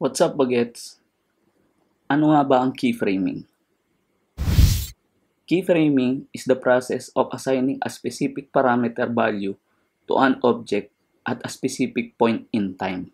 What's up, bagets? Ano nga ba ang keyframing? Keyframing is the process of assigning a specific parameter value to an object at a specific point in time.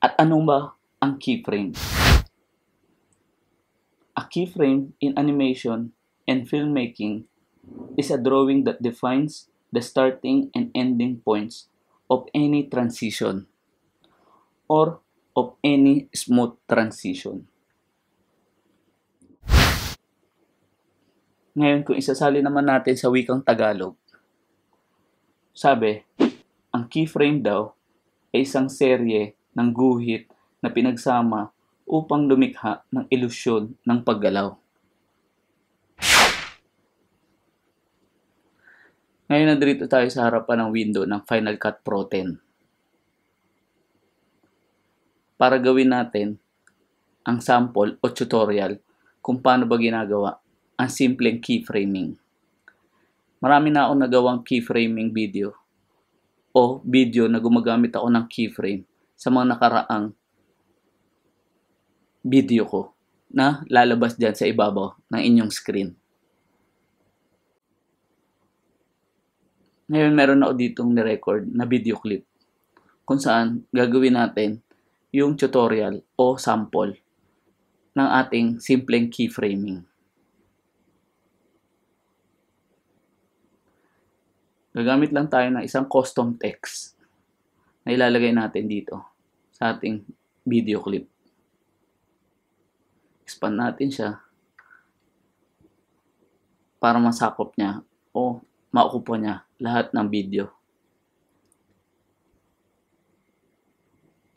At ano ba ang keyframe? A keyframe in animation and filmmaking is a drawing that defines the starting and ending points of any transition or of any smooth transition. Ngayon, kung isasali naman natin sa wikang Tagalog, sabi, ang keyframe daw ay isang serye ng guhit na pinagsama upang lumikha ng ilusyon ng paggalaw. Ngayon nandito tayo sa harapan ng window ng Final Cut Pro 10. Para gawin natin ang sample o tutorial kung paano ba ginagawa ang simpleng keyframing. Marami na akong nagawang keyframing video o video na gumagamit ako ng keyframe sa mga nakaraang video ko na lalabas dyan sa ibabaw ng inyong screen. Ngayon meron ako ditong ni-record na video clip kung saan gagawin natin yung tutorial o sample ng ating simpleng keyframing. Gagamit lang tayo ng isang custom text na ilalagay natin dito sa ating video clip. Expand natin siya para masakop niya o maukupo niya lahat ng video.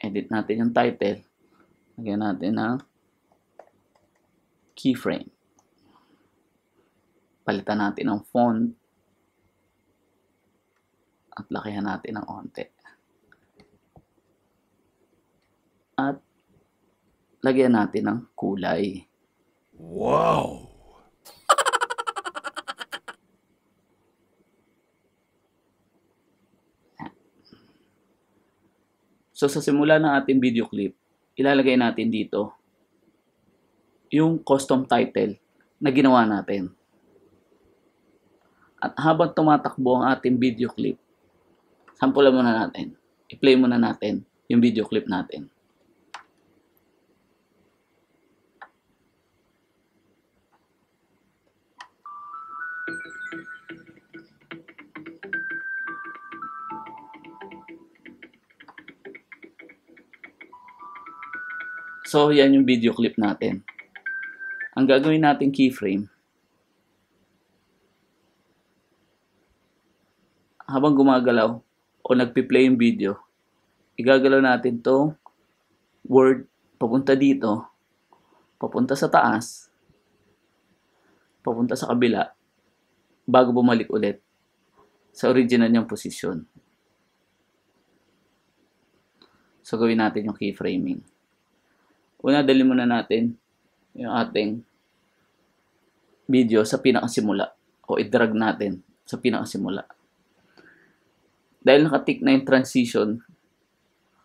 Edit natin yung title. Lagyan natin ng keyframe. Palitan natin ng font at lakihan natin ng onte. At lagyan natin ng kulay. Wow! So sa simula ng ating video clip, ilalagay natin dito yung custom title na ginawa natin. At habang tumatakbo ang ating video clip, sampulan muna natin. I-play muna natin yung video clip natin. So, yan yung video clip natin. Ang gagawin natin keyframe, habang gumagalaw o nagpi-play yung video, igagalaw natin to word papunta dito, papunta sa taas, papunta sa kabila, bago bumalik ulit sa original niyang posisyon. So, gawin natin yung keyframing. Una, dali muna natin yung ating video sa pinakasimula o i-drag natin sa pinakasimula. Dahil nakatik na yung transition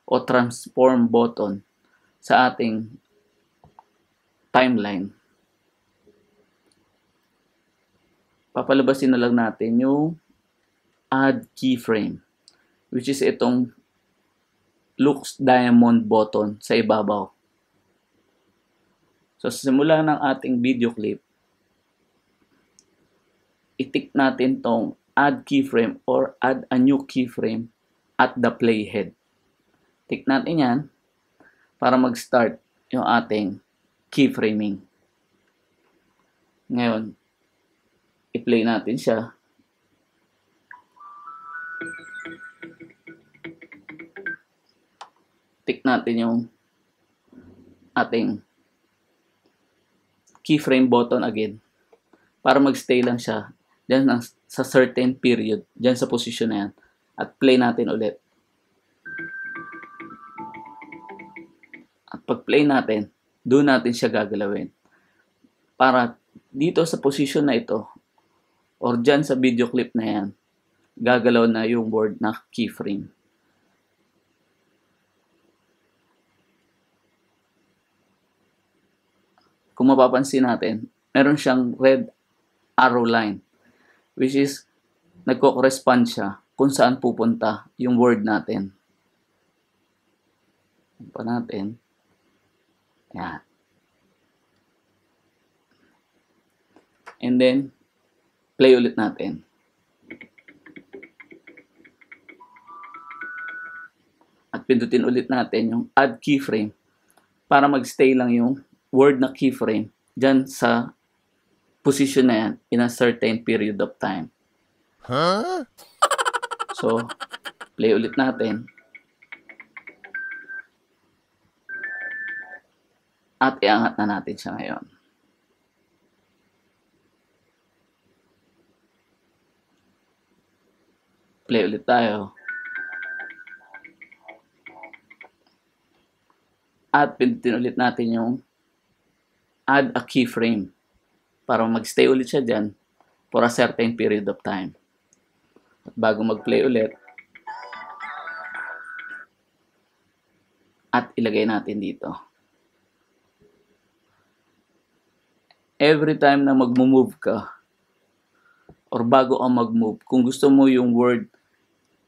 o transform button sa ating timeline, papalabasin na lang natin yung add keyframe which is itong looks diamond button sa ibabaw. So, simula ng ating video clip, itik natin tong add keyframe or add a new keyframe at the playhead. Tik natin yan para mag-start yung ating keyframing. Ngayon, i-play natin siya. Tik natin yung ating keyframe button again para magstay lang siya dyan sa certain period, dyan sa position na yan. At play natin ulit. At pag play natin, doon natin siya gagalawin. Para dito sa position na ito, or dyan sa video clip na yan, gagalaw na yung word na keyframe. Kung mapapansin natin, meron siyang red arrow line, which is nagko-correspond siya kung saan pupunta yung word natin. Pa natin. Yan. And then, play ulit natin. At pindutin ulit natin yung add keyframe para magstay lang yung word na keyframe dyan sa position na yan in a certain period of time. Huh? So, play ulit natin. At iangat na natin siya ngayon. Play ulit tayo. At pindutin ulit natin yung add a keyframe para magstay ulit siya dyan for a certain period of time. At bago mag-play ulit, at ilagay natin dito. Every time na mag-move ka, or bago ka mag-move, kung gusto mo yung word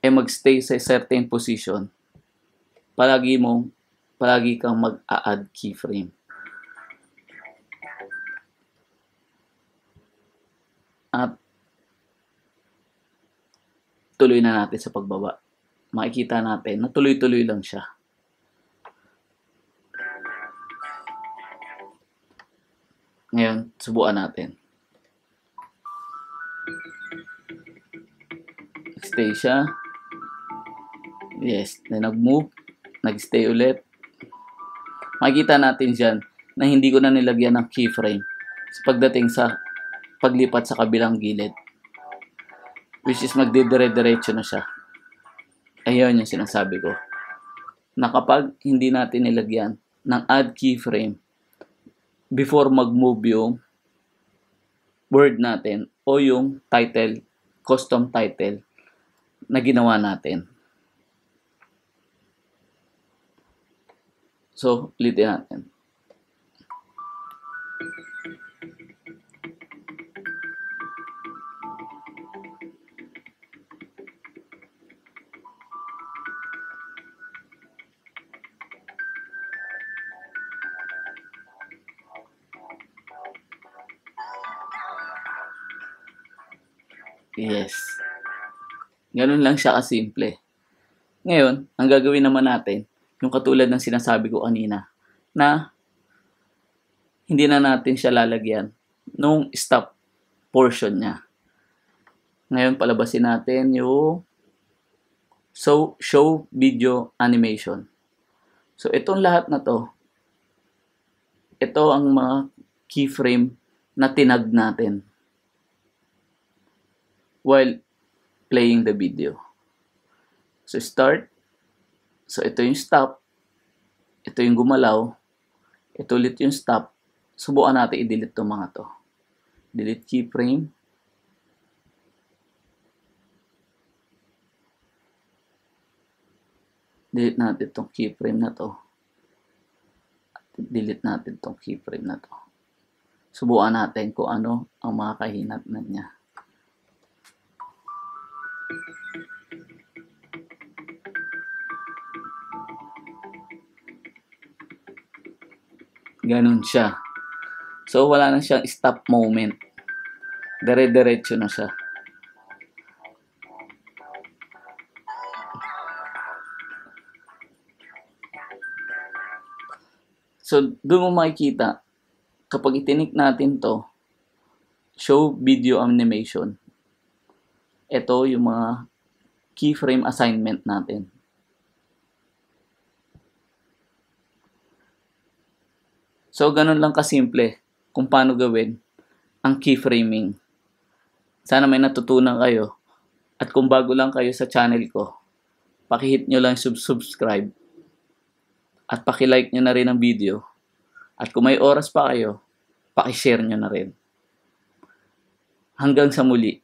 ay magstay sa certain position, palagi mo, palagi kang mag-add keyframe. At tuloy na natin sa pagbaba. Makikita natin na tuloy-tuloy lang siya. Ngayon, subukan natin. Stay siya. Yes, na nag-move. Nag-stay ulit. Makikita natin dyan na hindi ko na nilagyan ng keyframe pagdating sa paglipat sa kabilang gilid. Which is magdidire-diretso na siya. Ayun yung sinasabi ko. Na kapag hindi natin nilagyan ng add keyframe before mag-move yung word natin o yung title, custom title na ginawa natin. So, ulitin natin. Yes. Ganun lang siya kasimple. Ngayon, ang gagawin naman natin, yung katulad ng sinasabi ko kanina, na hindi na natin siya lalagyan nung stop portion niya. Ngayon, palabasin natin yung so, show video animation. So, itong lahat na to, ito ang mga keyframe na tinag natin while playing the video. So, start. So, ito yung stop. Ito yung gumalaw. Ito ulit yung stop. Subukan natin i-delete itong mga to. Delete keyframe. Delete natin itong keyframe na to. Delete natin itong keyframe na to. Subukan natin kung ano ang mga kahinatnan niya. Ganun siya. So, wala na siyang stop moment. Dire-diretso na siya. So, doon mo makikita, kapag itinik natin to, show video animation, ito yung mga keyframe assignment natin. So, ganun lang kasimple kung paano gawin ang keyframing. Sana may natutunan kayo. At kung bago lang kayo sa channel ko, pakihit nyo lang sub subscribe at pakilike nyo na rin ang video. At kung may oras pa kayo, pakishare nyo na rin. Hanggang sa muli,